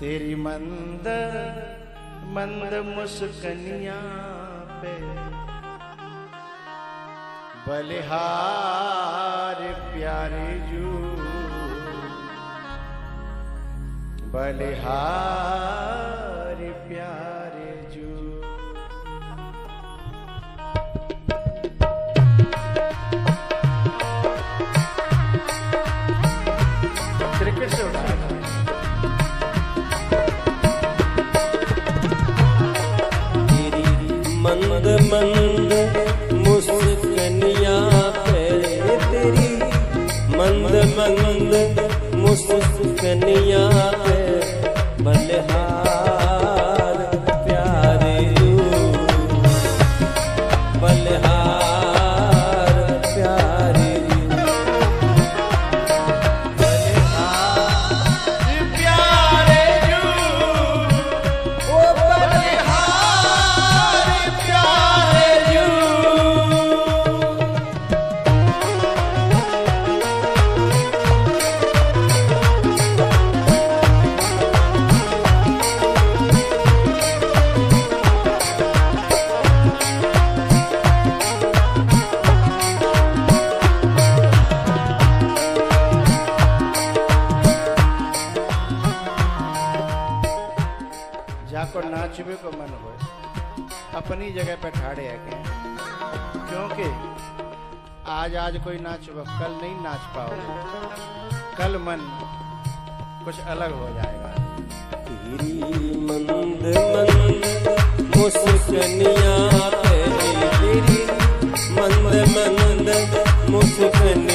तेरी मंद मंद मुस्कनिया पे। बलिहार प्यारे जू। बलिहार मंद मंद मुस्कनिया पे तेरी। मंद जाको नाचबे को मन हो अपनी जगह पे ठाड़े है के क्योंकि आज आज कोई नाचबो, कल नहीं नाच पाओगे। कल मन कुछ अलग हो जाएगा। मंद मंद मंद मुस्कनिया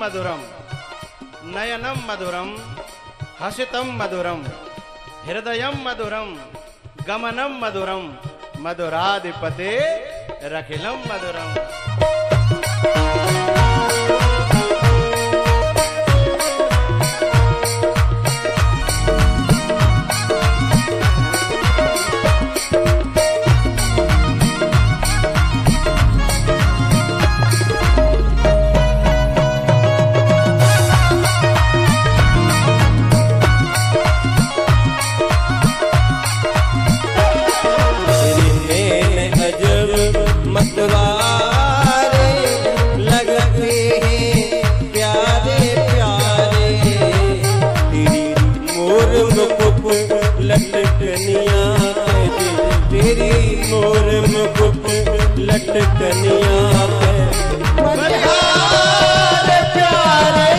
मधुरम। नयनम मधुरम हसितम मधुरम हृदयम मधुरम गमनम मधुरम मधुराधिपते रखिलम मधुरम। मुकुट लटकनिया तेरी मोर मुकुट लटकनिया। प्यारे प्यारे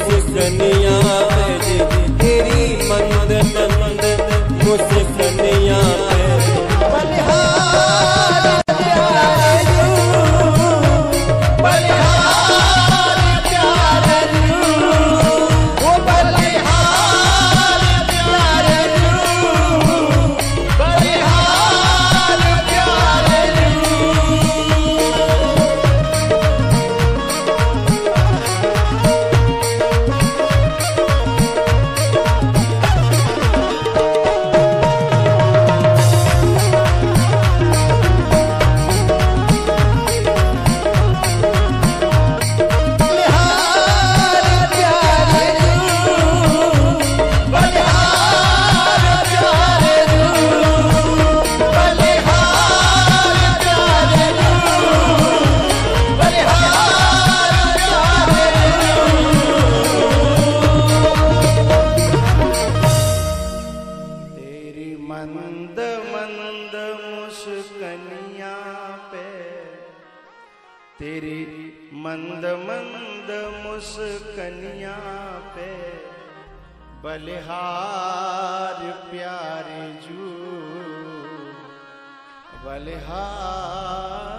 मुस्कनिया पे जी तेरी मंद मंद मुस्कनिया पे बलिहार तेरी मंद मंद मुस्कनिया पे बलिहार प्यारे जू बलिहार